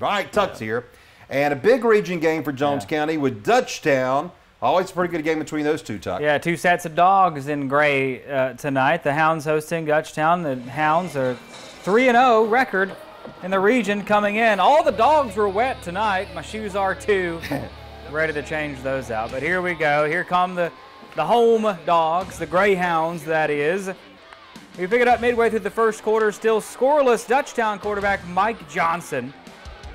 All right, Tuck's here. And a big region game for Jones Yeah. County with Dutchtown. Always a pretty good game between those two, Tuck. Yeah, two sets of dogs in gray uh, tonight. The Hounds hosting Dutchtown. The Hounds are 3 and 0 record in the region coming in. All the dogs were wet tonight. My shoes are too. Ready to change those out. But here we go. Here come the, the home dogs, the Greyhounds, that is. We pick it up midway through the first quarter. Still scoreless. Dutchtown quarterback Mike Johnson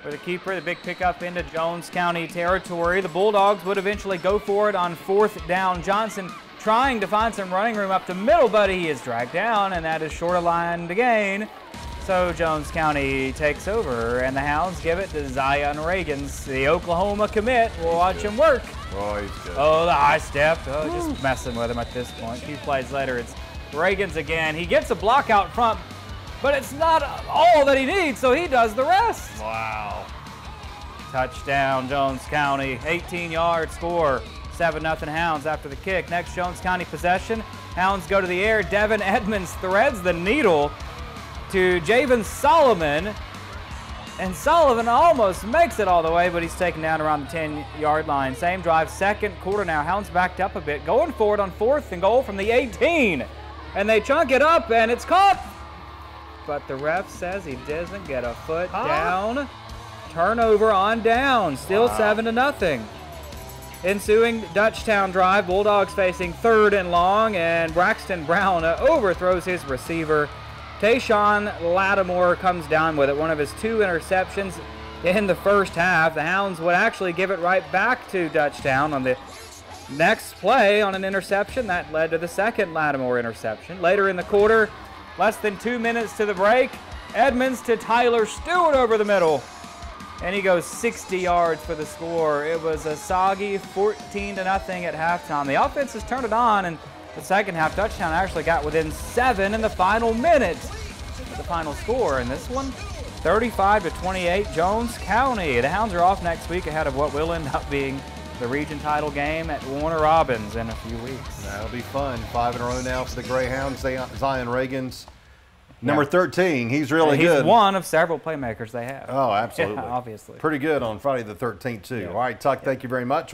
for the keeper. The big pickup into Jones County territory. The Bulldogs would eventually go for it on fourth down. Johnson trying to find some running room up the middle, but he is dragged down, and that is short of line to gain. So Jones County takes over, and the Hounds give it to Zion Reagans, the Oklahoma commit. We'll watch him work. Oh, he's good. Oh, the high step. Oh, just messing with him at this point. A few plays later, it's Reagans again. He gets a block out front, but it's not all that he needs, so he does the rest. Wow. Touchdown, Jones County. 18 yard score. 7 0 Hounds after the kick. Next, Jones County possession. Hounds go to the air. Devin Edmonds threads the needle to Javen Solomon. And Sullivan almost makes it all the way, but he's taken down around the 10 yard line. Same drive, second quarter now. Hounds backed up a bit, going for it on fourth and goal from the 18. And they chunk it up, and it's caught. But the ref says he doesn't get a foot down. Turnover on down. Still Wow. 7 to nothing. Ensuing Dutchtown drive, Bulldogs facing third and long, and Braxton Brown uh, overthrows his receiver. Tayshawn Lattimore comes down with it, one of his two interceptions in the first half. The Hounds would actually give it right back to Dutchtown on the next play on an interception. That led to the second Lattimore interception. Later in the quarter, less than two minutes to the break, Edmonds to Tyler Stewart over the middle and he goes 60 yards for the score. It was a soggy 14 to nothing at halftime. The offense has turned it on, and the second half touchdown actually got within seven in the final minute. The final score in this one, 35 to 28, Jones County. The Hounds are off next week ahead of what will end up being the region title game at Warner Robins in a few weeks. That'll be fun. Five in a row now for the Greyhounds. Zion Reagans, number Yeah. 13. He's really good. He's good. one of several playmakers they have. Oh, absolutely. Yeah, obviously. Pretty good on Friday the 13th, too. Yeah. All right, Tuck, thank you very much.